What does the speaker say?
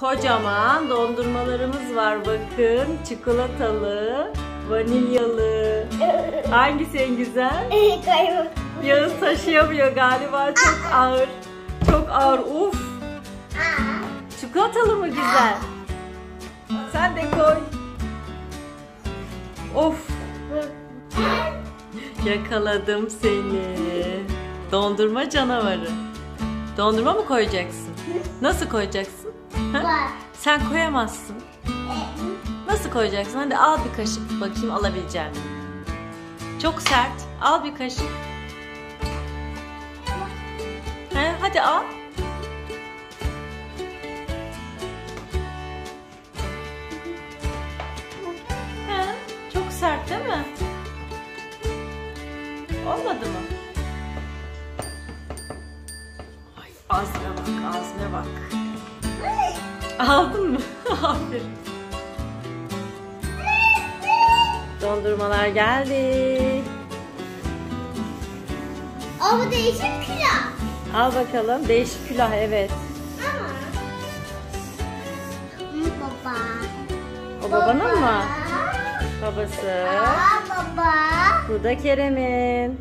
Kocaman dondurmalarımız var bakın. Çikolatalı, vanilyalı. Hangisi en güzel? Yağız taşıyamıyor galiba. Çok ağır. Çok ağır. Uf. Çikolatalı mı güzel? Sen de koy. Of. Yakaladım seni. Dondurma canavarı. Dondurma mı koyacaksın? Nasıl koyacaksın? Ha? Var. Sen koyamazsın. Nasıl koyacaksın? Hadi al bir kaşık bakayım alabileceğim. Çok sert. Al bir kaşık. He, hadi al. He, çok sert değil mi? Olmadı mı? Ay Azme bak, Azme bak. Aldın mı? Aferin. Dondurmalar geldi. O bu değişik kilo. Al bakalım. Değişik külah evet. Ama. Baba. O babanın mı? Babası. Aa, baba. Bu da Kerem'in.